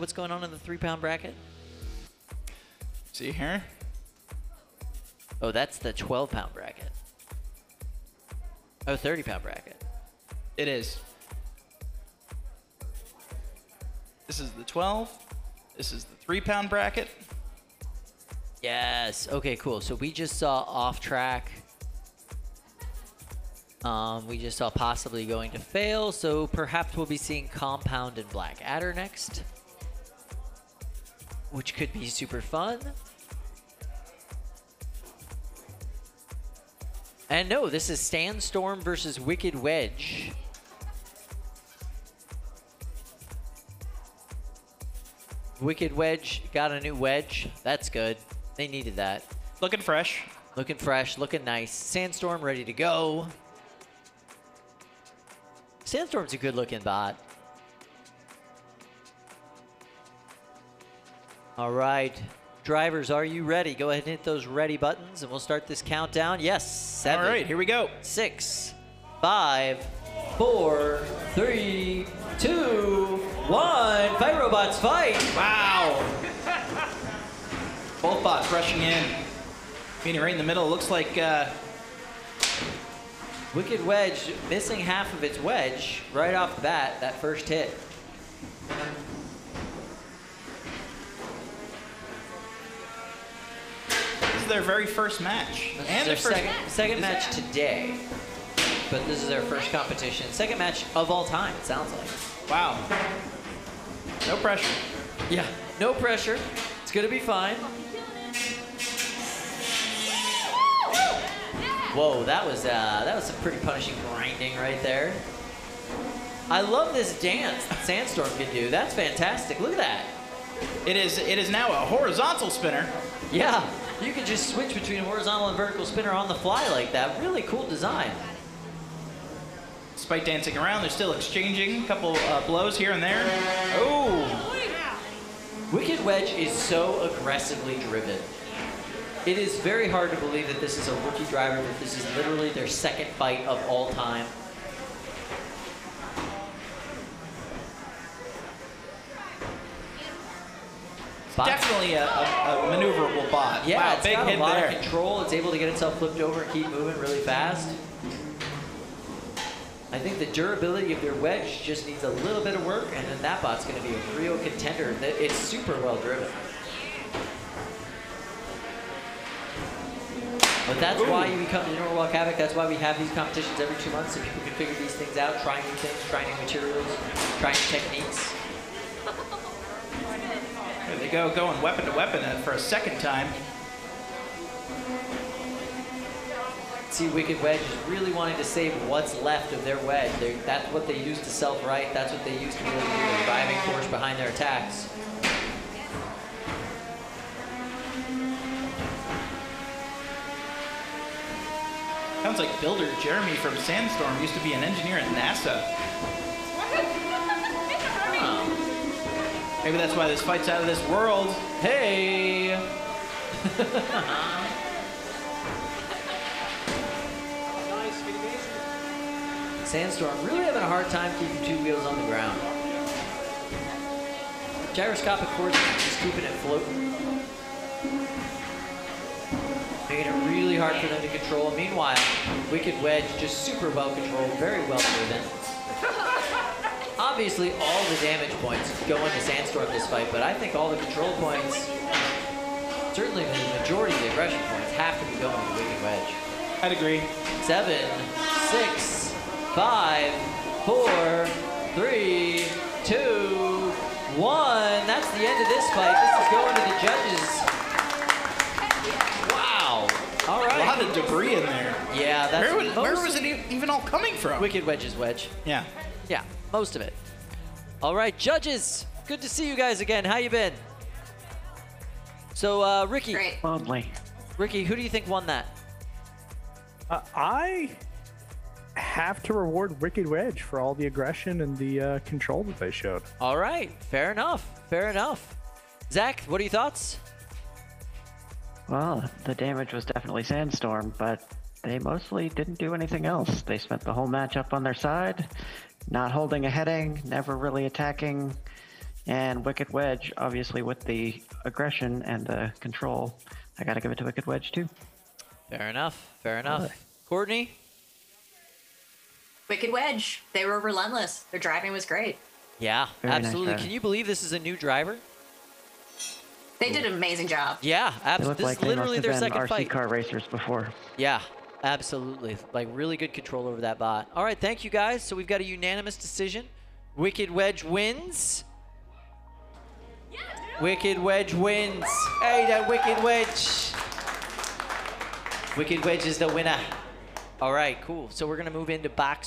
what's going on in the three pound bracket? See here? Oh, that's the 12 pound bracket. Oh, 30 pound bracket. It is. This is the 12. This is the three pound bracket. Yes. Okay, cool. So we just saw off track. Um, we just saw possibly going to fail, so perhaps we'll be seeing Compound and Black Adder next. Which could be super fun. And no, this is Sandstorm versus Wicked Wedge. Wicked Wedge got a new wedge. That's good. They needed that. Looking fresh. Looking fresh, looking nice. Sandstorm ready to go. Sandstorm's a good looking bot. All right. Drivers, are you ready? Go ahead and hit those ready buttons and we'll start this countdown. Yes, seven, All right, here we go. six, five, four, three, two, one. Fight robots, fight! Wow. Both bots rushing in. Meaning right in the middle. Looks like uh, Wicked Wedge missing half of its wedge right off the bat, that first hit. Their very first match. This and their their first second, second match today. But this is their first competition. Second match of all time, it sounds like. Wow. No pressure. Yeah. No pressure. It's gonna be fine. Whoa, that was uh, that was some pretty punishing grinding right there. I love this dance that Sandstorm can do. That's fantastic. Look at that. It is. It is now a horizontal spinner. Yeah, you can just switch between horizontal and vertical spinner on the fly like that. Really cool design. Despite dancing around, they're still exchanging a couple uh, blows here and there. Oh. Wicked Wedge is so aggressively driven. It is very hard to believe that this is a rookie driver, that this is literally their second fight of all time. Bot- Definitely a, a, a maneuverable bot. Yeah, wow, it's big got hit a lot there. of control. It's able to get itself flipped over and keep moving really fast. I think the durability of their wedge just needs a little bit of work, and then that bot's going to be a real contender. That- It's super well driven. But that's why you become the Norwalk Havoc. That's why we have these competitions every two months, so people can figure these things out, try new things, try new materials, try new techniques. Go, going weapon to weapon for a second time. See, Wicked Wedge is really wanting to save what's left of their wedge. They're, that's what they use to self-right. That's what they use to be do the driving force behind their attacks. Sounds like builder Jeremy from Sandstorm used to be an engineer at NASA. Maybe that's why this fight's out of this world. Hey! Sandstorm really having a hard time keeping two wheels on the ground. Gyroscopic force is keeping it floating. Making it really hard for them to control. Meanwhile, Wicked Wedge just super well controlled, very well driven. Obviously, all the damage points go into Sandstorm this fight, but I think all the control points, certainly the majority of the aggression points, have to be going to Wicked Wedge. I'd agree. Seven, six, five, four, three, two, one. That's the end of this fight. This is going to the judges. Wow. All A lot of debris in there. Yeah, that's Where was, where was it even all coming from? Wicked Wedge's wedge. Yeah. Yeah, most of it. All right, judges. Good to see you guys again. How you been? So, uh, Ricky. Great. Lovely. Ricky, who do you think won that? Uh, I have to reward Wicked Wedge for all the aggression and the uh, control that they showed. All right, fair enough. Fair enough. Zach, what are your thoughts? Well, the damage was definitely Sandstorm, but they mostly didn't do anything else. They spent the whole match up on their side, not holding a heading, never really attacking. And Wicked Wedge, obviously, with the aggression and the control, I gotta give it to Wicked Wedge too. Fair enough. Fair enough. Really? Courtney? Wicked Wedge. They were relentless. Their driving was great. Yeah, Very absolutely. driver. Can you believe this is a new driver? They did an amazing job. Yeah, absolutely. This like is they literally their have been second RC fight. car racers before. Yeah, absolutely. Like really good control over that bot. All right, thank you guys. So we've got a unanimous decision. Wicked Wedge wins. Wicked Wedge wins. Hey, that Wicked Wedge. Wicked Wedge is the winner. All right, cool. So we're gonna move into box